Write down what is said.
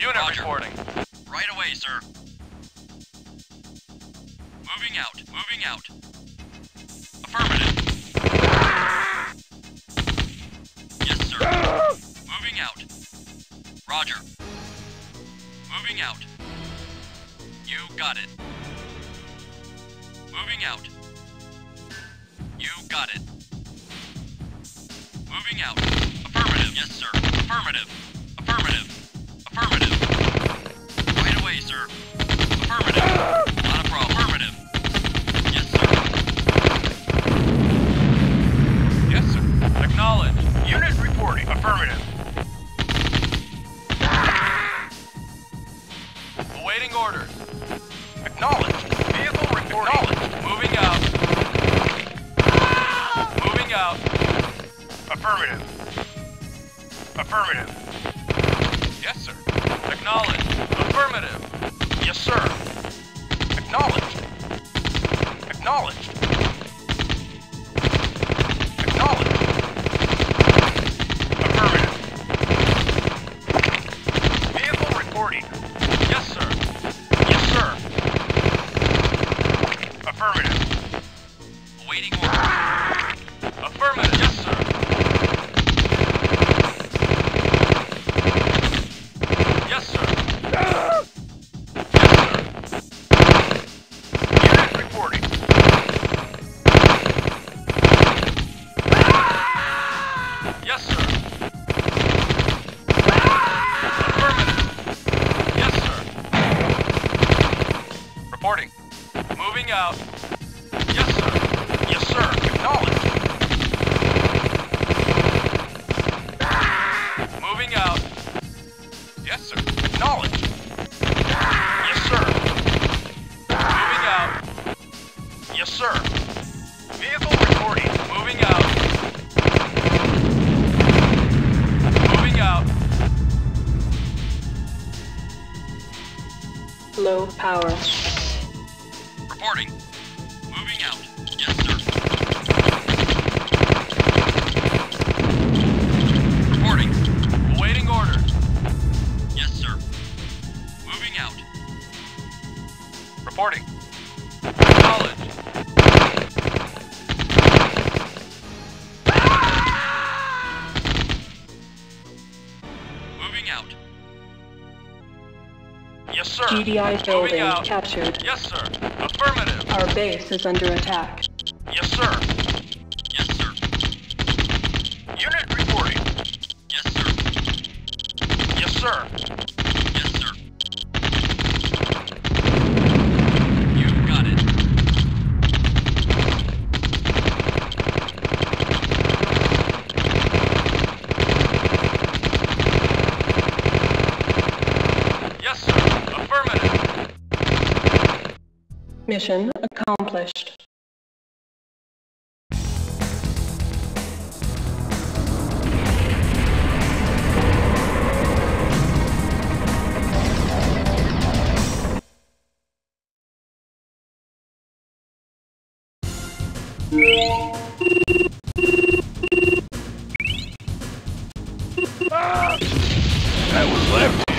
Unit Roger. reporting. Right away, sir. Moving out. Moving out. Affirmative. Yes, sir. Moving out. Roger. Moving out. You got it. Moving out. You got it. Moving out. Affirmative. Yes, sir. Affirmative. Affirmative. Affirmative. Unit reporting. Affirmative. Awaiting orders. Acknowledged. Vehicle reporting. Acknowledged. Moving out. Moving out. Affirmative. Affirmative. Yes, sir. Acknowledged. Affirmative. Yes, sir. Awaiting order. Affirmative. Yes, sir. Yes, sir. Moving out. Yes, sir. Sir. Moving out. Yes, sir. Acknowledged. Yes, sir. Moving out. Yes, sir. Vehicle reporting. Moving out. Moving out. Low power. Reporting. Reporting. Acknowledged. Moving out. Yes, sir. GDI building captured. Yes, sir. Affirmative. Our base is under attack. Yes, sir. Yes, sir. Unit reporting. Yes, sir. Yes, sir. Yes, sir. You got it. Yes, sir. Affirmative. Mission accomplished. Ah! That was left-handed.